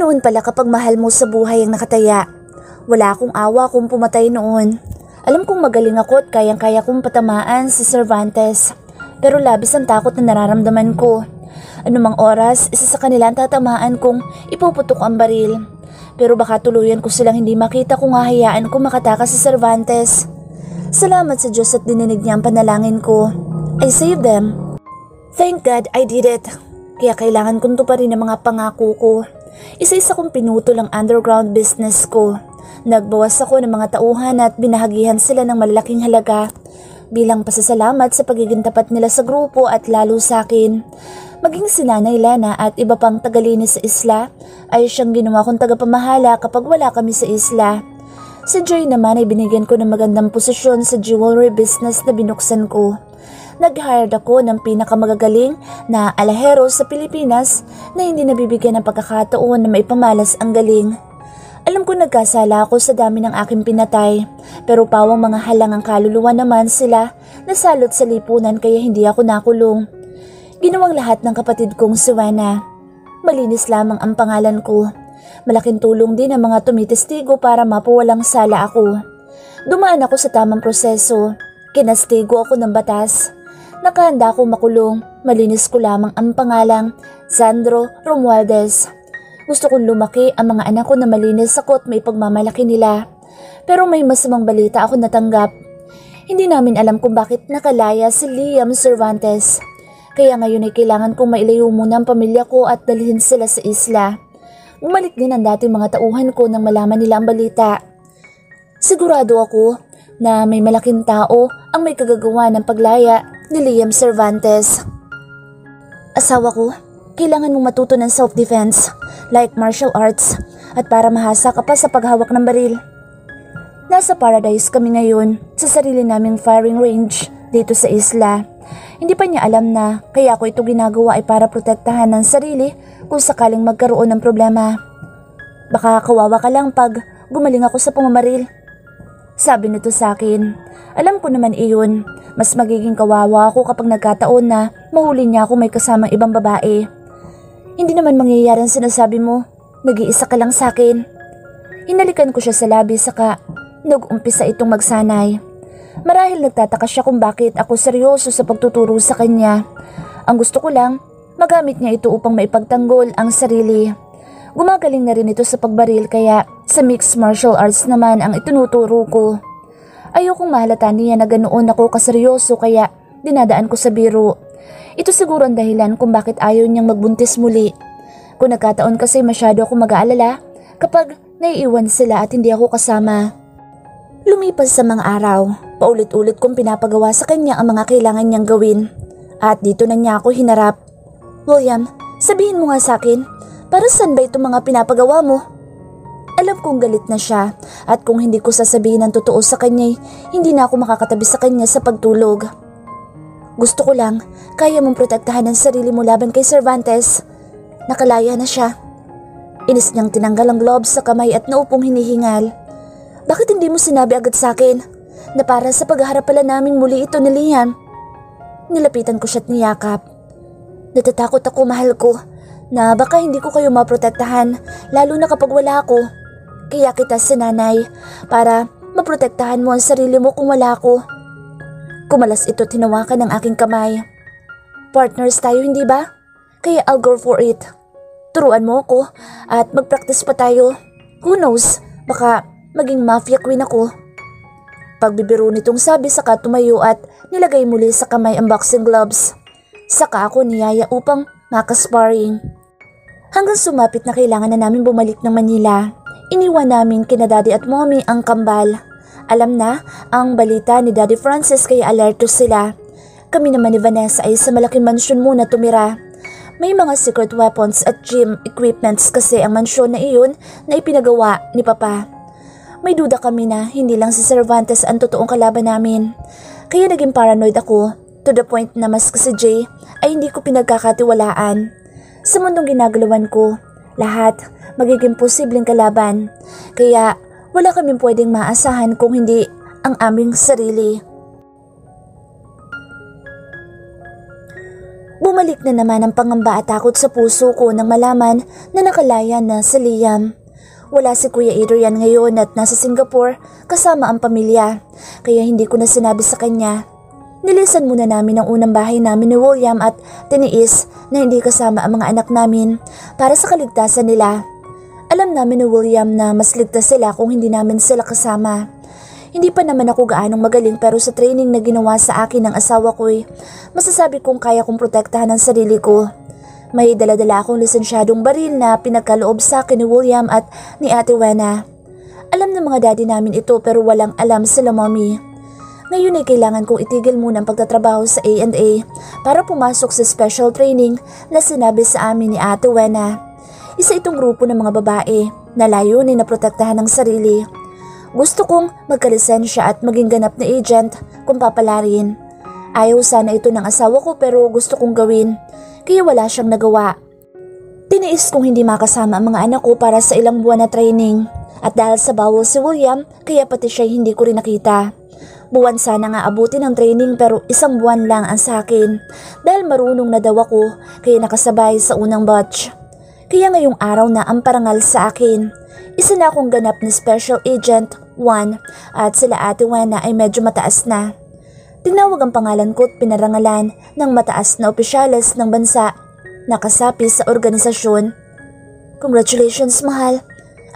Ganoon pala kapag mahal mo sa buhay ang nakataya. Wala akong awa kung pumatay noon. Alam kong magaling ako at kayang-kaya kong patamaan si Cervantes. Pero labis ang takot na nararamdaman ko. Anumang oras, isa sa kanila ang tatamaan kong ipuputok ang baril. Pero baka tuluyan ko silang hindi makita kung hahayaan ko makatakas si Cervantes. Salamat sa Diyos at dininig niya ang panalangin ko. I saved them. Thank God I did it. Kaya kailangan kong tuparin ang mga pangako ko. Isa-isa kong pinutol ang underground business ko. Nagbawas ako ng mga tauhan at binahagihan sila ng malalaking halaga bilang pasasalamat sa pagiging tapat nila sa grupo at lalo sa akin. Maging si Nanay Lena at iba pang tagalinis sa isla ay siyang ginawa kong tagapamahala kapag wala kami sa isla. Si Joy naman ay binigyan ko ng magandang posisyon sa jewelry business na binuksan ko. Nag-hired ako ng pinakamagagaling na alahero sa Pilipinas na hindi nabibigyan ng pagkakataon na maipamalas ang galing. Alam ko nagkasala ako sa dami ng aking pinatay, pero pawang mga halangang kaluluwa naman sila nasalot sa lipunan kaya hindi ako nakulong. Ginawang lahat ng kapatid kong si Wana. Malinis lamang ang pangalan ko. Malaking tulong din ang mga tumitestigo para mapawalang sala ako. Dumaan ako sa tamang proseso. Kinastigo ako ng batas. Nakahanda ako makulong. Malinis ko lamang ang pangalang Sandro Romualdez. Gusto kong lumaki ang mga anak ko na malinis ako at may pagmamalaki nila. Pero may masamang balita ako natanggap. Hindi namin alam kung bakit nakalaya si Liam Cervantes. Kaya ngayon ay kailangan kong mailayo muna ang pamilya ko at dalhin sila sa isla. Bumalik din ang dating mga tauhan ko nang malaman nila ang balita. Sigurado ako na may malaking tao ang may kagagawa ng paglaya ni Liam Cervantes. Asawa ko, kailangan mong matuto ng self-defense like martial arts at para mahasa ka pa sa paghawak ng baril. Nasa paradise kami ngayon sa sarili naming firing range dito sa isla. Hindi pa niya alam na kaya ko ito ginagawa ay para protektahan ng sarili kung sakaling magkaroon ng problema. Baka kawawa ka lang pag gumaling ako sa pumamaril. Sabi nito sa akin, alam ko naman iyon, mas magiging kawawa ako kapag nagkataon na mahuli niya ako may kasamang ibang babae. Hindi naman mangyayari ang sinasabi mo, nag-iisa ka lang sa akin. Hinalikan ko siya sa labi saka nag-umpisa itong magsanay. Marahil nagtataka siya kung bakit ako seryoso sa pagtuturo sa kanya. Ang gusto ko lang, magamit niya ito upang maipagtanggol ang sarili. Gumagaling na rin ito sa pagbaril kaya sa mixed martial arts naman ang itinuturo ko. Ayokong mahalata niya na ganoon ako kaseryoso kaya dinadaan ko sa biro. Ito siguro ang dahilan kung bakit ayaw niyang magbuntis muli. Kung nagkataon kasi masyado ako mag-aalala kapag naiiwan sila at hindi ako kasama. Lumipas sa mga araw, paulit-ulit kong pinapagawa sa kanya ang mga kailangan niyang gawin. At dito na niya ako hinarap. William, sabihin mo nga sa akin, para saan ba itong mga pinapagawa mo? Alam kong galit na siya at kung hindi ko sasabihin ang totoo sa kanya, hindi na ako makakatabi sa kanya sa pagtulog. Gusto ko lang, kaya mong protektahan ang sarili mo laban kay Cervantes. Nakalaya na siya. Inis niyang tinanggal ang gloves sa kamay at naupong hinihingal. Bakit hindi mo sinabi agad sa akin na para sa pagharap pala naming muli ito ni Liam? Nilapitan ko siya't niyakap. Natatakot ako mahal ko na baka hindi ko kayo maprotektahan lalo na kapag wala ako. Kaya kita sinanay para maprotektahan mo ang sarili mo kung wala ako. Kumalas ito tinawakan ng aking kamay. Partners tayo hindi ba? Kaya I'll go for it. Turuan mo ako at magpractice pa tayo. Who knows, baka maging mafia queen ako. Pagbibiro nitong sabi saka tumayo at nilagay muli sa kamay ang boxing gloves. Saka ako niyaya upang makasparring. Hanggang sumapit na kailangan na namin bumalik ng Manila, iniwan namin kina daddy at mommy ang kambal. Alam na ang balita ni Daddy Francis kaya alerto sila. Kami naman ni Vanessa ay sa malaking mansyon muna tumira. May mga secret weapons at gym equipments kasi ang mansyon na iyon na ipinagawa ni Papa. May duda kami na hindi lang si Cervantes ang totoong kalaban namin. Kaya naging paranoid ako to the point na mas si Jay ay hindi ko pinagkakatiwalaan. Sa mundong ginagalawan ko, lahat magiging posibleng kalaban. Kaya wala kaming pwedeng maasahan kung hindi ang aming sarili. Bumalik na naman ang pangamba at takot sa puso ko nang malaman na nakalaya na si Liam. Wala si Kuya Adrian ngayon at nasa Singapore kasama ang pamilya, kaya hindi ko na sinabi sa kanya. Nilisan muna namin ang unang bahay namin ni William at tiniis na hindi kasama ang mga anak namin para sa kaligtasan nila. Alam namin ni William na mas ligtas sila kung hindi namin sila kasama. Hindi pa naman ako gaanong magaling pero sa training na ginawa sa akin ng asawa ko'y masasabi kong kaya kong protektahan ang sarili ko. May daladala akong lisensyadong baril na pinagkaloob sa akin ni William at ni Ate Wena. Alam ng mga daddy namin ito pero walang alam sila mommy. Ngayon ay kailangan kong itigil muna ang pagtatrabaho sa A&A para pumasok sa special training na sinabi sa amin ni Ate Wena. Isa itong grupo ng mga babae na layunin na protektahan ng sarili. Gusto kong magkalisensya at maging ganap na agent kung papalarin. Ayaw sana ito ng asawa ko pero gusto kong gawin kaya wala siyang nagawa. Tiniis kong hindi makasama ang mga anak ko para sa ilang buwan na training at dahil sa bawal si William kaya pati siya hindi ko rin nakita. Buwan sana nga abutin ang training pero isang buwan lang ang sa akin dahil marunong na daw ako kaya nakasabay sa unang batch. Kaya ngayong araw na ang parangal sa akin. Isa na akong ganap na Special Agent 1 at sila ate Wena ay medyo mataas na. Tinawag ang pangalan ko at pinarangalan ng mataas na opisyales ng bansa na kasapi sa organisasyon. Congratulations, mahal.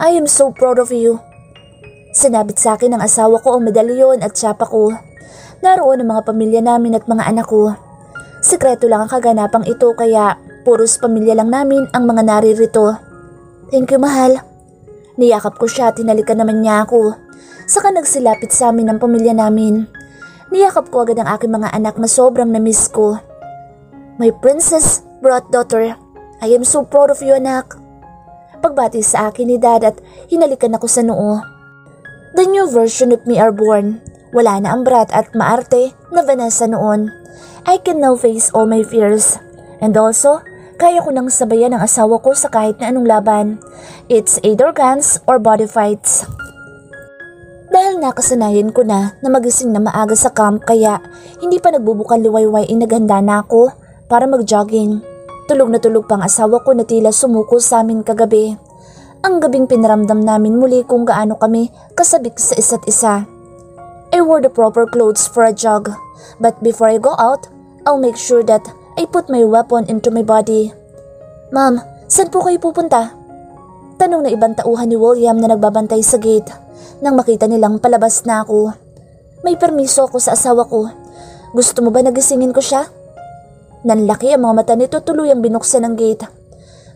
I am so proud of you. Sinabit sa akin ng asawa ko ang medalyon at tsapa ko. Naroon ang mga pamilya namin at mga anak ko. Sekreto lang ang kaganapang ito kaya puros pamilya lang namin ang mga naririto. Thank you, mahal. Niyakap ko siya at tinalikan naman niya ako. Saka nagsilapit sa amin ang pamilya namin. Niyakap ko agad ang aking mga anak na sobrang namiss ko. My princess, brought daughter, I am so proud of you anak. Pagbati sa akin ni dad at hinalikan ako sa noo. The new version of me are born. Wala na ang brat at maarte na Vanessa noon. I can now face all my fears. And also, kaya ko nang sabayan ang asawa ko sa kahit na anong laban. It's either guns or body fights. Dahil nakasanayan ko na na magising na maaga sa camp kaya hindi pa nagbubukal liwayway ay naghanda na ako para mag-jogging. Tulog na tulog pang asawa ko na tila sumuko sa amin kagabi. Ang gabing pinaramdam namin muli kung gaano kami kasabik sa isa't isa. I wore the proper clothes for a jog, but before I go out, I'll make sure that I put my weapon into my body. Ma'am, saan po kayo pupunta? Tanong na ibang tauhan ni William na nagbabantay sa gate nang makita nilang palabas na ako. May permiso ako sa asawa ko. Gusto mo ba nagisingin ko siya? Nanlaki ang mga mata nito tuluyang binuksan ng gate.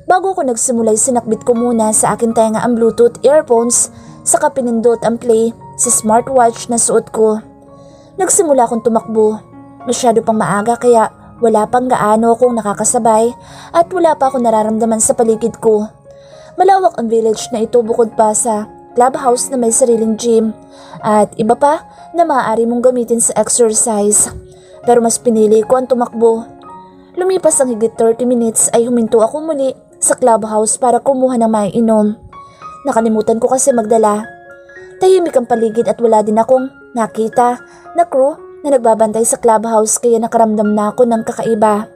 Bago ako nagsimulay sinakbit ko muna sa akin tenga ang bluetooth earphones saka pinindot ang play sa smartwatch na suot ko. Nagsimula akong tumakbo. Masyado pang maaga kaya wala pang gaano akong nakakasabay at wala pa akong nararamdaman sa paligid ko. Malawak ang village na ito bukod pa sa clubhouse na may sariling gym, at iba pa na maaari mong gamitin sa exercise. Pero mas pinili ko ang tumakbo. Lumipas ang higit 30 minutes ay huminto ako muli sa clubhouse para kumuha ng maiinom. Nakalimutan ko kasi magdala. Tahimik ang paligid at wala din akong nakita na crew na nagbabantay sa clubhouse kaya nakaramdam na ako ng kakaiba.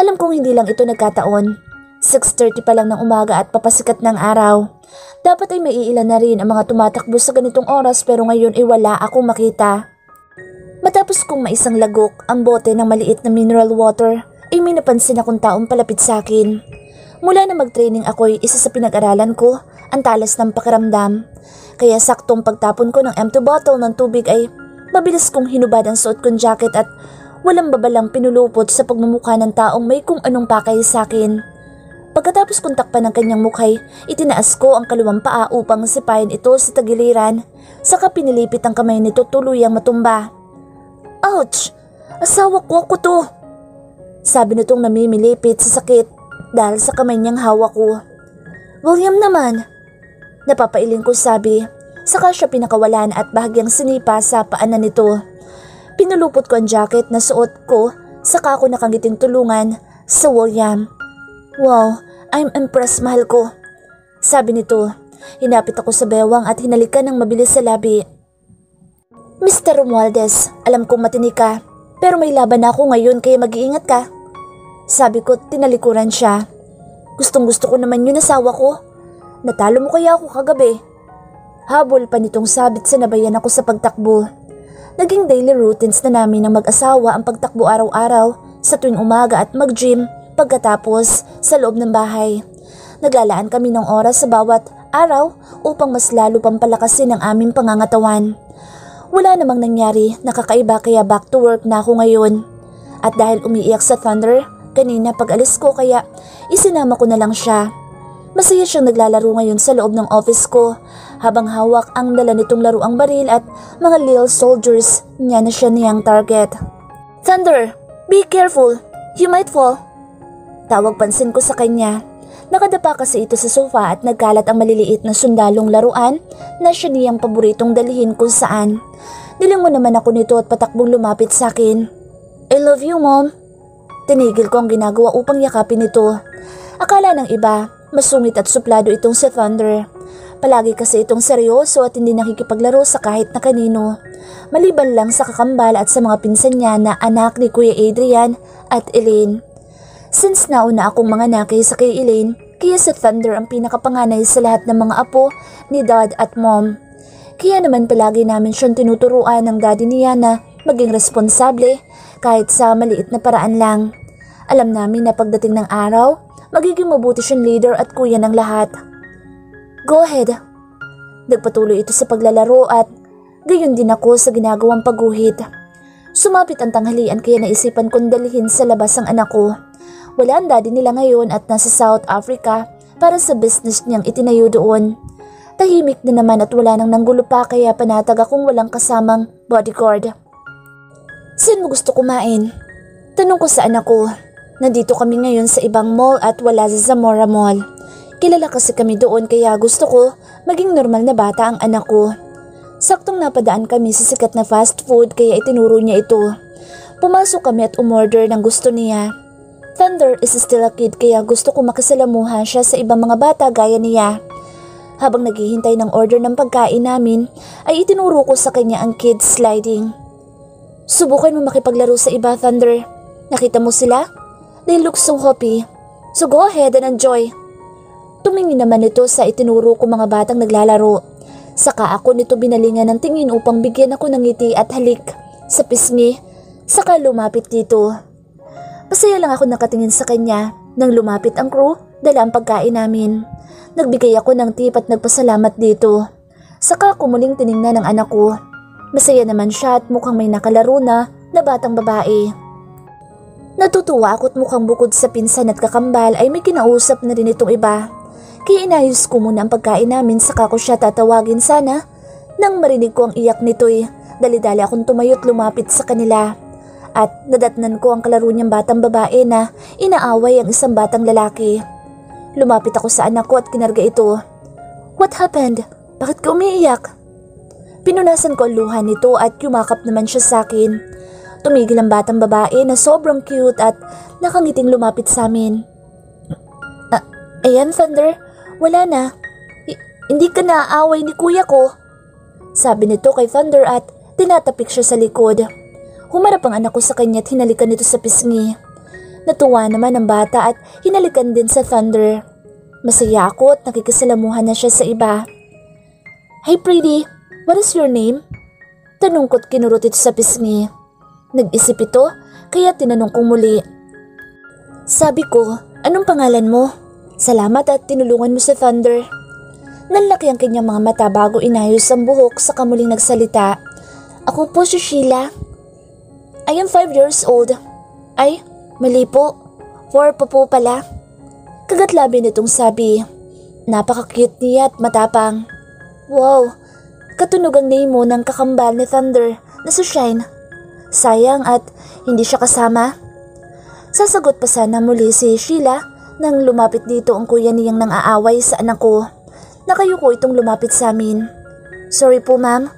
Alam kong hindi lang ito nagkataon. 6.30 pa lang ng umaga at papasikat ng araw. Dapat ay maiilan na rin ang mga tumatakbo sa ganitong oras pero ngayon ay wala akong makita. Matapos kong maisang lagok ang bote ng maliit na mineral water ay may napansin akong taong palapit sa akin. Mula na mag-training ako ay isa sa pinag-aralan ko ang talas ng pakiramdam. Kaya saktong pagtapon ko ng empty bottle ng tubig ay mabilis kong hinubad ang suot kong jacket at walang babalang pinulupot sa pagmumukha ng taong may kung anong pakay sa akin. Pagkatapos kong takpan ng kanyang mukhay, itinaas ko ang kaluwang paa upang sipayin ito sa tagiliran, saka pinilipit ang kamay nito tuluyang matumba. Ouch! Asawa ko ako to! Sabi nitong namimilipit sa sakit dahil sa kamay niyang hawak ko. William naman! Napapailing ko sabi, saka siya pinakawalan at bahagyang sinipa sa paanan nito. Pinulupot ko ang jacket na suot ko, saka ako nakangiting tulungan sa William. Wow, I'm impressed mahal ko. Sabi nito, hinapit ako sa bewang at hinalikan ng mabilis sa labi. Mr. Romualdez, alam kong matinik ka, pero may laban ako ngayon kaya mag-iingat ka. Sabi ko, tinalikuran siya. Gustong gusto ko naman yun asawa ko. Natalo mo kaya ako kagabi? Habol pa nitong sabit sa nabayan ako sa pagtakbo. Naging daily routines na namin ng mag-asawa ang pagtakbo araw-araw sa tuwing umaga at mag-gym pagkatapos sa loob ng bahay. Naglalaan kami ng oras sa bawat araw upang mas lalo pang palakasin ang aming pangangatawan. Wala namang nangyari nakakaiba kaya back to work na ako ngayon. At dahil umiiyak sa thunder, kanina pag alis ko kaya isinama ko na lang siya. Masaya siyang naglalaro ngayon sa loob ng office ko habang hawak ang dala nitong laruang baril at mga little soldiers niya na siya niyang target. Thunder, be careful, you might fall. Tawag pansin ko sa kanya. Nakadapa kasi ito sa sofa at nagkalat ang maliliit na sundalong laruan na siya niyang paboritong dalhin kung saan. Nilingon naman ako nito at patakbong lumapit sa akin. I love you, mom. Tinigil ko ang ginagawa upang yakapin ito. Akala ng iba, masungit at suplado itong si Thunder. Palagi kasi itong seryoso at hindi nakikipaglaro sa kahit na kanino. Maliban lang sa kakambal at sa mga pinsan niya na anak ni Kuya Adrian at Elaine. Since nauna akong mga nakay sa kay Elaine, kaya si Thunder ang pinakapanganay sa lahat ng mga apo ni dad at mom. Kaya naman palagi namin siyang tinuturuan ng daddy niya na maging responsable kahit sa maliit na paraan lang. Alam namin na pagdating ng araw, magiging mabuti siyang leader at kuya ng lahat. Go ahead. Nagpatuloy ito sa paglalaro at gayon din ako sa ginagawang pagguhit. Sumapit ang tanghalian kaya naisipan kong dalhin sa labas ang anak ko. Wala ang daddy nila ngayon at nasa South Africa para sa business niyang itinayo doon. Tahimik na naman at wala nang nanggulo pa kaya panatag akong walang kasamang bodyguard. Saan mo gusto kumain? Tanong ko sa anak ko. Nandito kami ngayon sa ibang mall at wala sa Zamora Mall. Kilala kasi kami doon kaya gusto ko maging normal na bata ang anak ko. Saktong napadaan kami sa sikat na fast food kaya itinuro niya ito. Pumasok kami at umorder ng gusto niya. Thunder is still a kid kaya gusto ko makasalamuhan siya sa ibang mga bata gaya niya. Habang naghihintay ng order ng pagkain namin, ay itinuro ko sa kanya ang kids sliding. Subukan mo makipaglaro sa iba, Thunder. Nakita mo sila? They look so happy. So go ahead and enjoy. Tumingin naman ito sa itinuro ko mga batang naglalaro. Saka ako nito binalingan ng tingin upang bigyan ako ng ngiti at halik sa pisngi. Saka lumapit dito. Masaya lang ako nakatingin sa kanya nang lumapit ang crew dala ang pagkain namin. Nagbigay ako ng tip at nagpasalamat dito. Saka ako muling tiningnan ng anak ko. Masaya naman siya at mukhang may nakalaro na na batang babae. Natutuwa ako at mukhang bukod sa pinsan at kakambal ay may kinausap na rin itong iba. Kaya inayos ko muna ang pagkain namin saka ko siya tatawagin sana. Nang marinig ko ang iyak nito'y dali-dali akong tumayot lumapit sa kanila at nadatnan ko ang kalaro niyang batang babae na inaaway ang isang batang lalaki. Lumapit ako sa anak ko at kinarga ito. What happened? Bakit ka umiiyak? Pinunasan ko ang luha nito at yumakap naman siya sa akin. Tumigil ang batang babae na sobrang cute at nakangiting lumapit sa amin. Uh, ayan, Thunder. Wala na. I- hindi ka naaaway ni kuya ko. Sabi nito kay Thunder at tinatapik siya sa likod. Humarap ang anak ko sa kanya at hinalikan nito sa pisngi. Natuwa naman ang bata at hinalikan din sa Thunder. Masaya ako at nakikisalamuhan na siya sa iba. Hey pretty, what is your name? Tanong ko't kinurot ito sa pisngi. Nag-isip ito kaya tinanong kong muli. Sabi ko, anong pangalan mo? Salamat at tinulungan mo sa Thunder. Nanlaki ang kanyang mga mata bago inayos ang buhok sa kamuling nagsalita. Ako po si Sheila. I am 5 years old. Ay, mali po. 4 pa po pala. Kagatlabi nitong sabi. Napaka-cute niya at matapang. Wow, katunog ang name mo ng kakambal ni Thunder na si Shine. Sayang at hindi siya kasama. Sasagot pa sana muli si Sheila nang lumapit dito ang kuya niyang nang aaway sa anak ko. Nakayuko itong lumapit sa amin. Sorry po ma'am,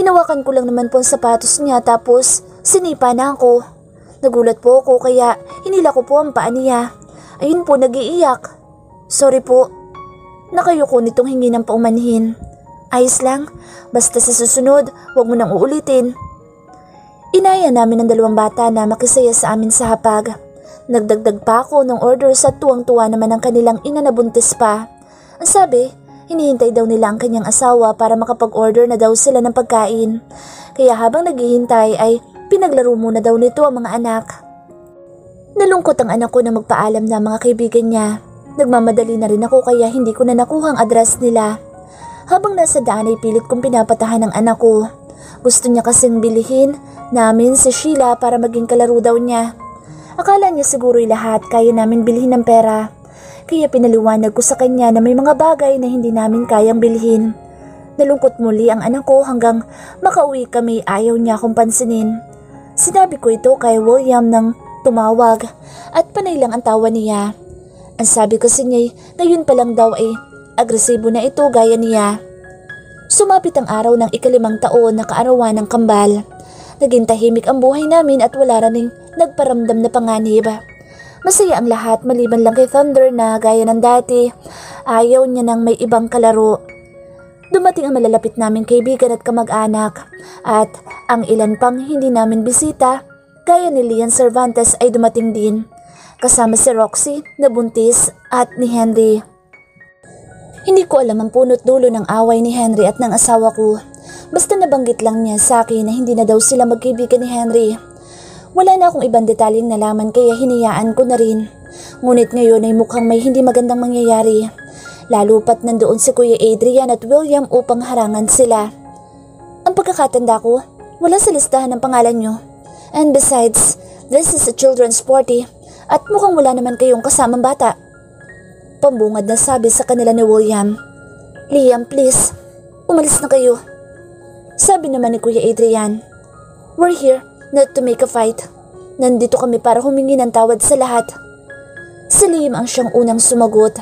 hinawakan ko lang naman po ang sapatos niya tapos Sinipa na ako. Nagulat po ako kaya hinila ko po ang paa niya. Ayun po nagiiyak. Sorry po. Nakayuko nitong hingi ng paumanhin. Ayos lang, basta sa susunod, huwag mo nang uulitin. Inaya namin ang dalawang bata na makisaya sa amin sa hapag. Nagdagdag pa ako ng order sa tuwang-tuwa naman ang kanilang ina na buntis pa. Ang sabi, hinihintay daw nila ang kanyang asawa para makapag-order na daw sila ng pagkain. Kaya habang naghihintay ay pinaglaro muna daw nito ang mga anak. Nalungkot ang anak ko na magpaalam na mga kaibigan niya. Nagmamadali na rin ako kaya hindi ko na nakuha ang address nila. Habang nasa daan ay pilit kong pinapatahan ng anak ko. Gusto niya kasing bilihin namin si Sheila para maging kalaro daw niya. Akala niya siguro'y lahat kaya namin bilhin ng pera. Kaya pinaliwanag ko sa kanya na may mga bagay na hindi namin kayang bilhin. Nalungkot muli ang anak ko hanggang makauwi kami ayaw niya akong pansinin. Sinabi ko ito kay William nang tumawag at panay lang ang tawa niya. Ang sabi kasi niya ngayon pa lang daw ay agresibo na ito gaya niya. Sumapit ang araw ng ikalimang taon na kaarawan ng kambal. Naging tahimik ang buhay namin at wala rin nagparamdam na panganib. Masaya ang lahat maliban lang kay Thunder na gaya ng dati. Ayaw niya nang may ibang kalaro. Dumating ang malalapit naming kaibigan at kamag-anak at ang ilan pang hindi namin bisita gaya ni Lian Cervantes ay dumating din. Kasama si Roxy na buntis at ni Henry. Hindi ko alam ang punot dulo ng away ni Henry at ng asawa ko. Basta nabanggit lang niya sa akin na hindi na daw sila magkaibigan ni Henry. Wala na akong ibang detalyeng nalaman kaya hiniyaan ko na rin. Ngunit ngayon ay mukhang may hindi magandang mangyayari. Lalo pat nandoon si Kuya Adrian at William upang harangan sila. Ang pagkakatanda ko, wala sa listahan ng pangalan nyo. And besides, this is a children's party at mukhang wala naman kayong kasamang bata. Pambungad na sabi sa kanila ni William. Liam, please, umalis na kayo. Sabi naman ni Kuya Adrian, We're here not to make a fight. Nandito kami para humingi ng tawad sa lahat. Si Liam ang siyang unang sumagot.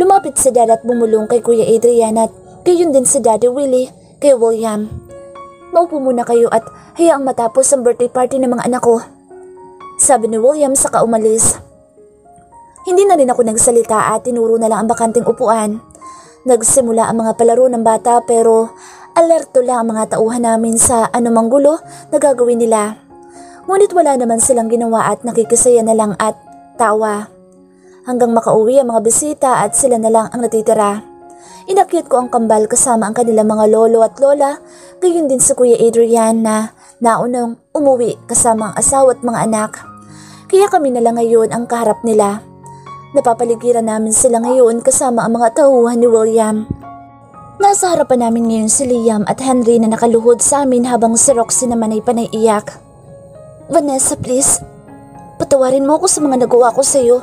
Lumapit si Dad at bumulong kay Kuya Adrian at gayon din si Daddy Willie kay William. Maupo muna kayo at hayaang matapos ang birthday party ng mga anak ko. Sabi ni William sa kaumalis. Hindi na rin ako nagsalita at tinuro na lang ang bakanting upuan. Nagsimula ang mga palaro ng bata pero Alerto lang ang mga tauhan namin sa anumang gulo na gagawin nila. Ngunit wala naman silang ginawa at nakikisaya na lang at tawa. Hanggang makauwi ang mga bisita at sila na lang ang natitira. Inakyat ko ang kambal kasama ang kanilang mga lolo at lola, gayon din si Kuya Adrian na naunang umuwi kasama ang asawa at mga anak. Kaya kami na lang ngayon ang kaharap nila. Napapaligiran namin sila ngayon kasama ang mga tauhan ni William. Nasa harapan namin ngayon si Liam at Henry na nakaluhod sa amin habang si Roxy naman ay panay-iyak. Vanessa, please. Patawarin mo ako sa mga nagawa ko sa iyo.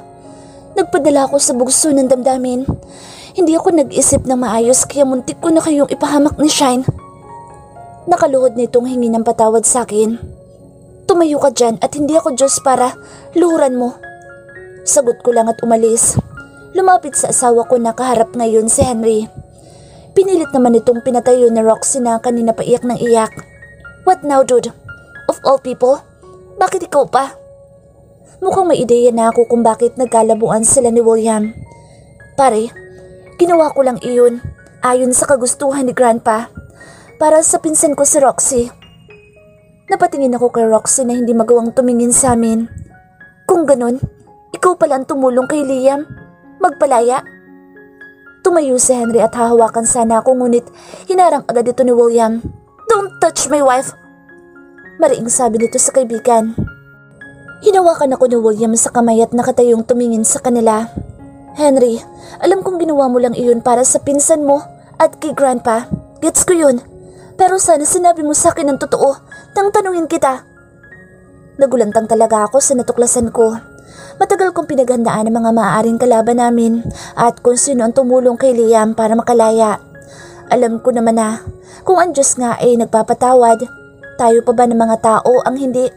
Nagpadala ako sa bugso ng damdamin. Hindi ako nag-isip ng maayos kaya muntik ko na kayong ipahamak ni Shine. Nakaluhod nitong hingi ng patawad sa akin. Tumayo ka dyan at hindi ako Diyos para luhuran mo. Sagot ko lang at umalis. Lumapit sa asawa ko na kaharap ngayon si Henry. Pinilit naman itong pinatayo ni Roxy na kanina pa iyak ng iyak. What now, dude? Of all people? Bakit ikaw pa? Mukhang may ideya na ako kung bakit nagkalabuan sila ni William. Pare, ginawa ko lang iyon ayon sa kagustuhan ni Grandpa para sa pinsan ko si Roxy. Napatingin ako kay Roxy na hindi magawang tumingin sa amin. Kung ganun, ikaw pala ang tumulong kay Liam. Magpalaya. Tumayo si Henry at hahawakan sana ako ngunit hinarang agad ito ni William. Don't touch my wife! Mariing sabi nito sa kaibigan. Hinawakan ako ni William sa kamay at nakatayong tumingin sa kanila. Henry, alam kong ginawa mo lang iyon para sa pinsan mo at kay Grandpa. Gets ko yun. Pero sana sinabi mo sa akin ng totoo nang tanungin kita. Nagulantang talaga ako sa natuklasan ko. Matagal kong pinaghandaan ang mga maaaring kalaban namin at kung sino ang tumulong kay Liam para makalaya. Alam ko naman na kung ang Diyos nga ay nagpapatawad, tayo pa ba ng mga tao ang hindi?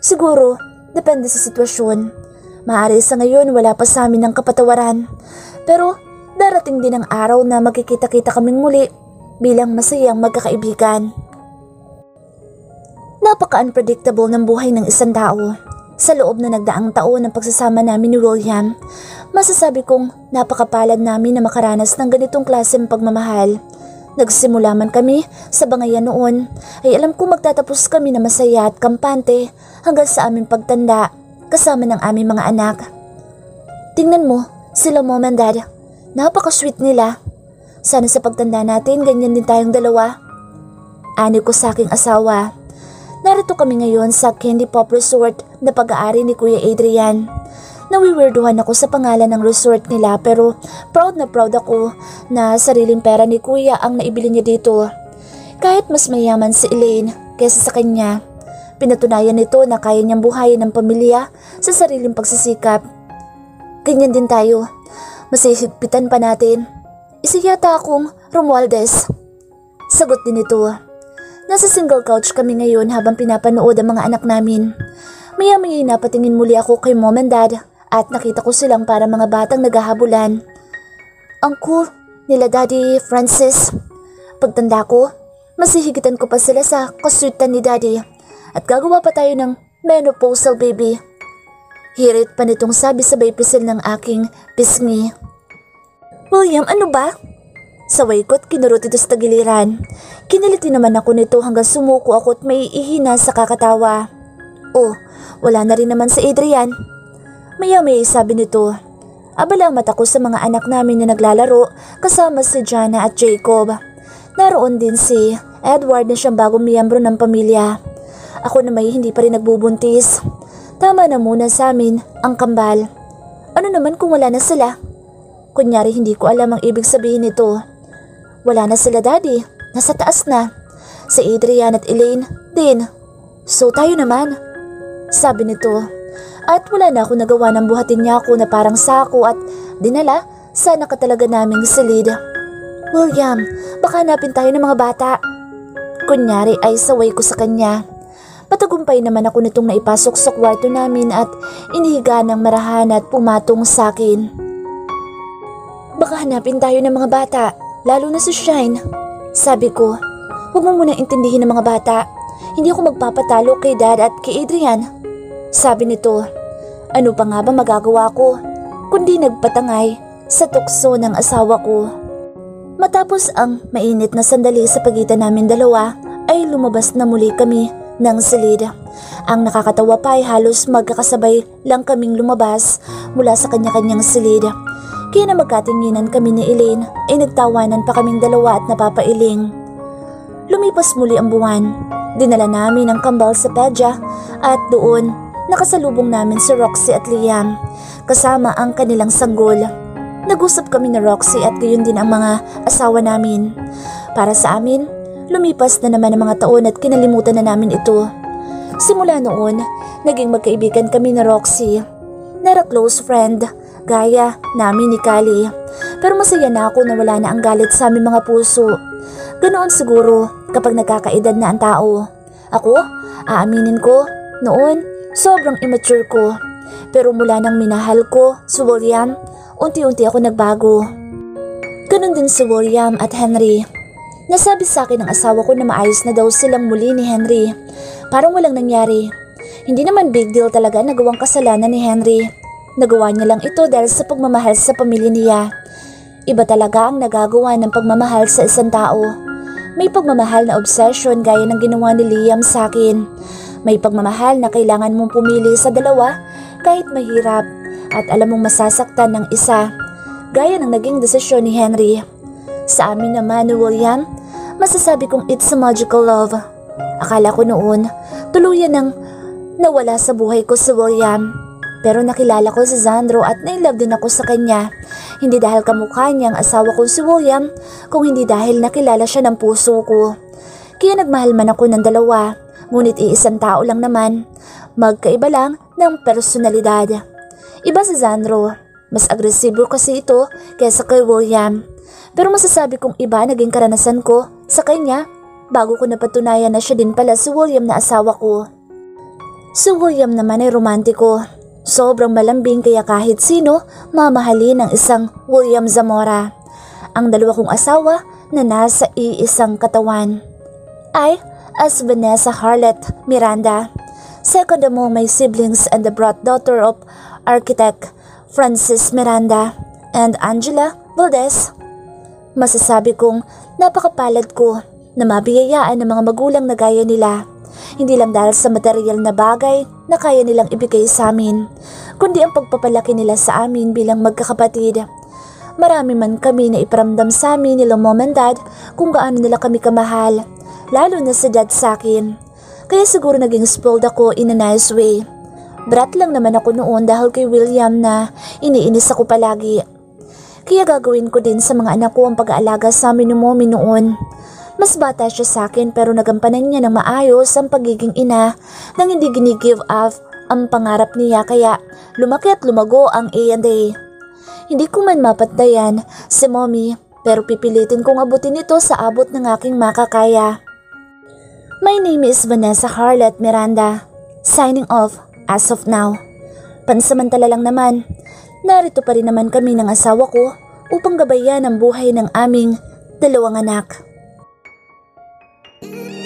Siguro, depende sa sitwasyon. Maaari sa ngayon wala pa sa amin ng kapatawaran. Pero darating din ang araw na magkikita-kita kaming muli bilang masayang magkakaibigan. Napaka-unpredictable ng buhay ng isang tao. Sa loob na nagdaang taon ng pagsasama namin ni William, masasabi kong napakapalad namin na makaranas ng ganitong klaseng pagmamahal. Nagsimula man kami sa bangayan noon ay alam ko magtatapos kami na masaya at kampante hanggang sa aming pagtanda. kasama ng aming mga anak. Tingnan mo, sila mom and dad. Napaka-sweet nila. Sana sa pagtanda natin, ganyan din tayong dalawa. Ani ko sa aking asawa. Narito kami ngayon sa Candy Pop Resort na pag-aari ni Kuya Adrian. Nawiwirduhan ako sa pangalan ng resort nila pero proud na proud ako na sariling pera ni Kuya ang naibili niya dito. Kahit mas mayaman si Elaine kaysa sa kanya, pinatunayan nito na kaya niyang buhayin ng pamilya sa sariling pagsisikap. Ganyan din tayo. Masihigpitan pa natin. Isa yata akong Romualdez. Sagot din ito. Nasa single couch kami ngayon habang pinapanood ang mga anak namin. Maya-maya napatingin muli ako kay mom and dad at nakita ko silang para mga batang naghahabulan. Ang cool nila Daddy Francis. Pagtanda ko, masihigitan ko pa sila sa kasuitan ni Daddy at gagawa pa tayo ng menopausal baby. Hirit pa nitong sabi sabay pisil ng aking pisngi. William, ano ba? Saway ko't kinurot ito sa tagiliran. Kinaliti naman ako nito hanggang sumuko ako at may ihina sa kakatawa. Oh, wala na rin naman si Adrian. Maya may sabi nito. Abala ang mata ko sa mga anak namin na naglalaro kasama si Jana at Jacob. Naroon din si Edward na siyang bagong miyembro ng pamilya. Ako na may hindi pa rin nagbubuntis. Tama na muna sa amin ang kambal. Ano naman kung wala na sila? Kunyari hindi ko alam ang ibig sabihin nito. Wala na sila daddy, nasa taas na. Si Adrian at Elaine din. So tayo naman. Sabi nito. At wala na ako nagawa ng buhatin niya ako na parang sako at dinala sa nakatalaga naming silid. William, baka hanapin tayo ng mga bata. Kunyari ay saway ko sa kanya. Patagumpay naman ako nitong naipasok sa kwarto namin at inihiga ng marahan at pumatong sa akin. Baka hanapin tayo ng mga bata, lalo na si Shine. Sabi ko, huwag mo munang intindihin ng mga bata. Hindi ako magpapatalo kay Dad at kay Adrian. Sabi nito, ano pa nga ba magagawa ko? Kundi nagpatangay sa tukso ng asawa ko. Matapos ang mainit na sandali sa pagitan namin dalawa, ay lumabas na muli kami ng silid. Ang nakakatawa pa ay halos magkakasabay lang kaming lumabas mula sa kanya-kanyang silid. Kaya na magkatinginan kami ni Elaine ay nagtawanan pa kaming dalawa at napapailing. Lumipas muli ang buwan. Dinala namin ang kambal sa pedya at doon nakasalubong namin si Roxy at Liam kasama ang kanilang sanggol. Nag-usap kami na Roxy at gayon din ang mga asawa namin. Para sa amin, lumipas na naman ang mga taon at kinalimutan na namin ito. Simula noon, naging magkaibigan kami na Roxy. Nara close friend, gaya namin ni Kali. Pero masaya na ako na wala na ang galit sa aming mga puso. Ganoon siguro kapag nagkakaedad na ang tao. Ako, aaminin ko, noon, sobrang immature ko. Pero mula nang minahal ko si William, unti-unti ako nagbago. Ganon din si William at Henry. Nasabi sa akin ng asawa ko na maayos na daw silang muli ni Henry. Parang walang nangyari. Hindi naman big deal talaga na gawang kasalanan ni Henry. Nagawa niya lang ito dahil sa pagmamahal sa pamilya niya. Iba talaga ang nagagawa ng pagmamahal sa isang tao. May pagmamahal na obsession gaya ng ginawa ni Liam sa akin. May pagmamahal na kailangan mong pumili sa dalawa kahit mahirap at alam mong masasaktan ng isa. Gaya ng naging desisyon ni Henry. Sa amin naman ni William, masasabi kong it's a magical love. Akala ko noon, tuluyan ng nawala sa buhay ko si William. Pero nakilala ko si Zandro at nailove din ako sa kanya. Hindi dahil kamukha niya ang asawa ko si William, kung hindi dahil nakilala siya ng puso ko. Kaya nagmahal man ako ng dalawa, ngunit iisang tao lang naman. Magkaiba lang ng personalidad. Iba si Zandro. Mas agresibo kasi ito kaysa kay William. Pero masasabi kong iba naging karanasan ko sa kanya bago ko napatunayan na siya din pala si William na asawa ko. Si William naman ay romantiko. Sobrang malambing kaya kahit sino mamahalin ng isang William Zamora. Ang dalawa kong asawa na nasa iisang katawan ay as Vanessa Harlet Miranda. Second among my siblings and the brought daughter of architect Francis Miranda and Angela Valdez. Masasabi kong napakapalad ko na mabiyayaan ng mga magulang na gaya nila. Hindi lang dahil sa material na bagay na kaya nilang ibigay sa amin, kundi ang pagpapalaki nila sa amin bilang magkakapatid. Marami man kami na iparamdam sa amin nila mom and dad kung gaano nila kami kamahal, lalo na sa dad sa akin. Kaya siguro naging spoiled ako in a nice way. Brat lang naman ako noon dahil kay William na iniinis ako palagi. Kaya gagawin ko din sa mga anak ko ang pag-aalaga sa amin ni mommy noon. Mas bata siya sa akin pero nagampanan niya ng maayos ang pagiging ina nang hindi gini-give up ang pangarap niya kaya lumaki at lumago ang A&A. Hindi ko man mapatayan si mommy pero pipilitin kong abutin ito sa abot ng aking makakaya. My name is Vanessa Harlet Miranda. Signing off as of now. Pansamantala lang naman, narito pa rin naman kami ng asawa ko upang gabayan ang buhay ng aming dalawang anak. Mm-hmm.